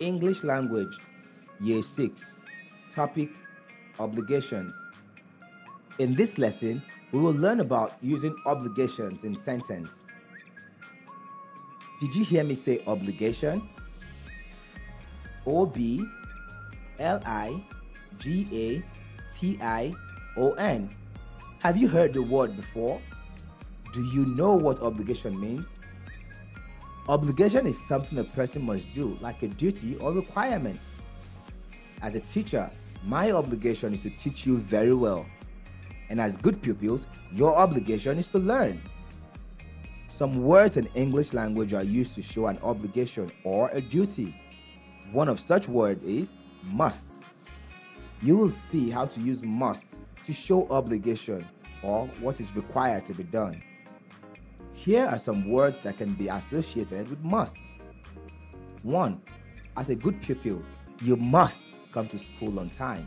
English Language, Year 6, Topic Obligations. In this lesson, we will learn about using obligations in sentence. Did you hear me say obligation? O B L I G A T I O N. Have you heard the word before? Do you know what obligation means? Obligation is something a person must do, like a duty or requirement. As a teacher, my obligation is to teach you very well. And as good pupils, your obligation is to learn. Some words in English language are used to show an obligation or a duty. One of such words is must. You will see how to use must to show obligation or what is required to be done. Here are some words that can be associated with must. 1. As a good pupil, you must come to school on time.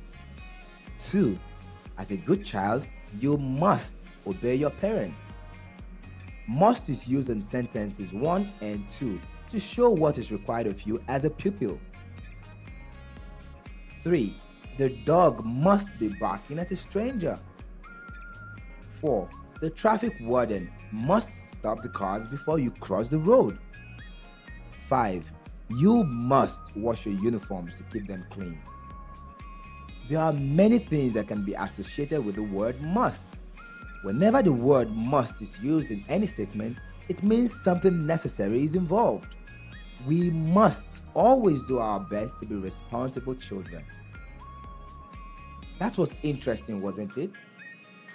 2. As a good child, you must obey your parents. Must is used in sentences 1 and 2 to show what is required of you as a pupil. 3. The dog must be barking at a stranger. 4. The traffic warden must stop the cars before you cross the road. 5. You must wash your uniforms to keep them clean. There are many things that can be associated with the word must. Whenever the word must is used in any statement, it means something necessary is involved. We must always do our best to be responsible children. That was interesting, wasn't it?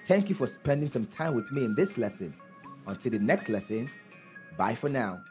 Thank you for spending some time with me in this lesson. Until the next lesson, bye for now.